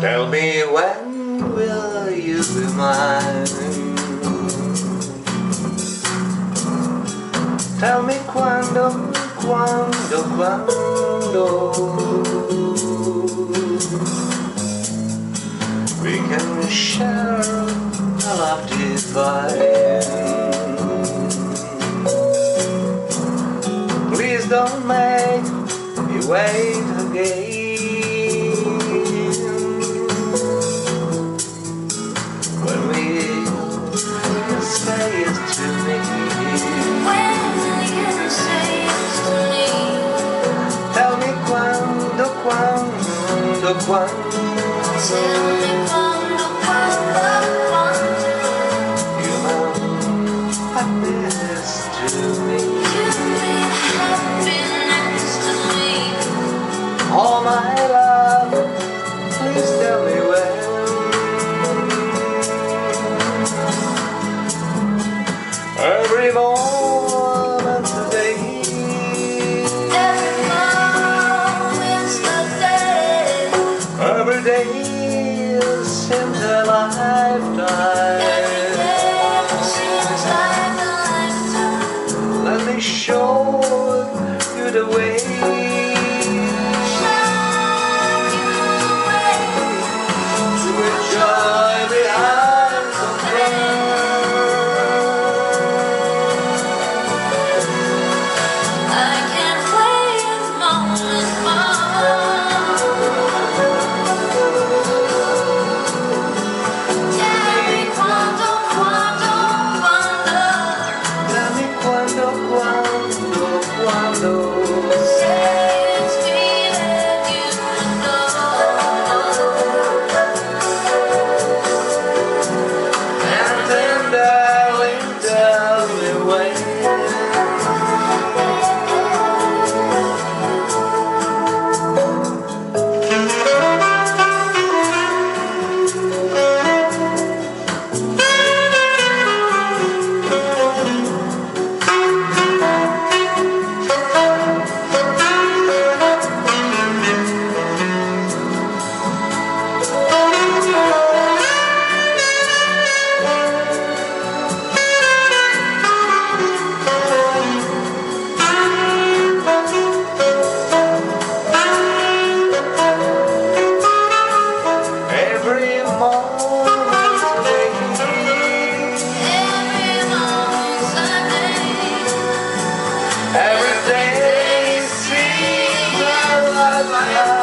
Tell me when will you be mine? Tell me quando, quando, quando We can share a love divine don't make me wait again When will you say it to me? When you say yes to me, Tell me quando, quando, quando tell me my love, please tell me when. Every moment today. Every moment's the day. Every day seems a lifetime. Every day seems like a lifetime. Let me show. 아